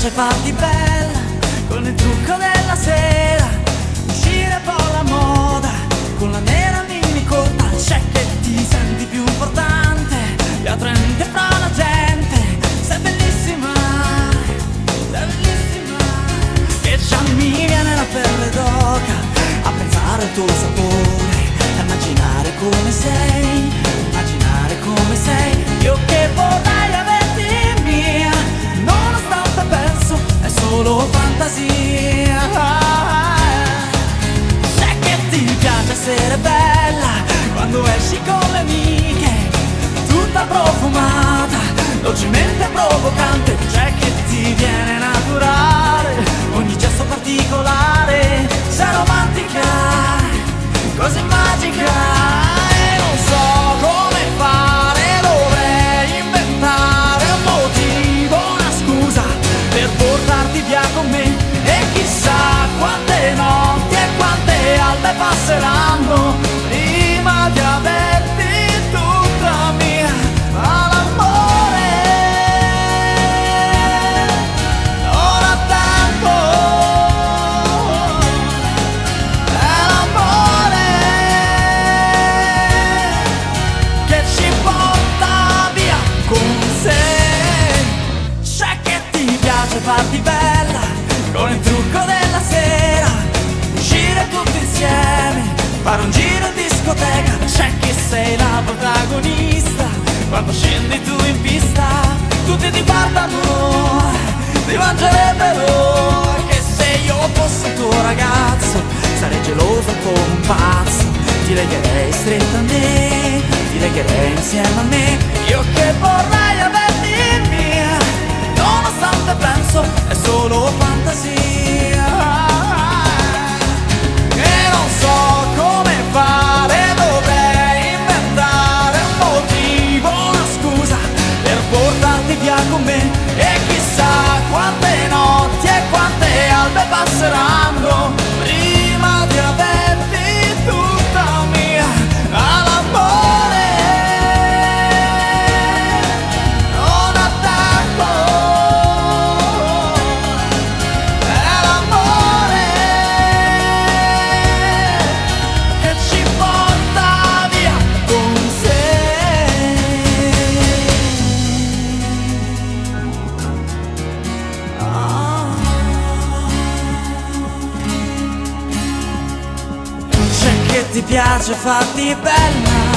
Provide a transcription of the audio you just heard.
piace farti bella con il trucco della sera, uscire po' la moda con la nera mini corta, c'è che ti senti più importante, e attraente fra la gente, sei bellissima, sei bellissima, che già mi viene la pelle d'oca a pensare al tuo sapore, fantasia. Sai che ti piace essere bella quando esci con le amiche, tutta profumata, dolcemente provocante, c'è che ti viene naturale, via con me. E chissà quante notti e quante albe passeranno prima di averti tutta mia. All'amore ora tempo. È l'amore che ci porta via con sé. C'è che ti piace farti bella stretto me insieme a me ti piace farti bella